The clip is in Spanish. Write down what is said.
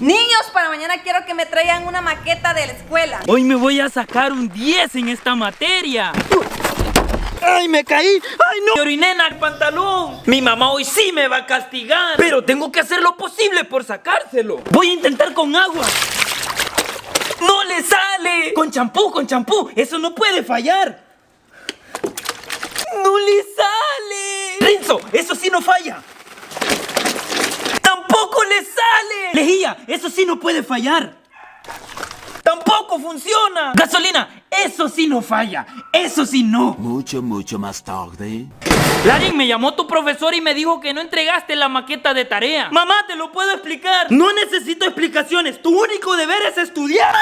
Niños, para mañana quiero que me traigan una maqueta de la escuela. Hoy me voy a sacar un 10 en esta materia. ¡Ay, me caí! ¡Ay, no! Me oriné en el pantalón. Mi mamá hoy sí me va a castigar. Pero tengo que hacer lo posible por sacárselo. Voy a intentar con agua. ¡No le sale! Con champú, con champú. Eso no puede fallar. ¡No le sale! ¡Renzo! ¡Eso sí no falla! ¡Tampoco le sale! Lejía, eso sí no puede fallar. ¡Tampoco funciona! ¡Gasolina! Eso sí no falla. Eso sí no. Mucho, mucho más tarde. Larin, me llamó tu profesor y me dijo que no entregaste la maqueta de tarea. Mamá, te lo puedo explicar. No necesito explicaciones. Tu único deber es estudiar.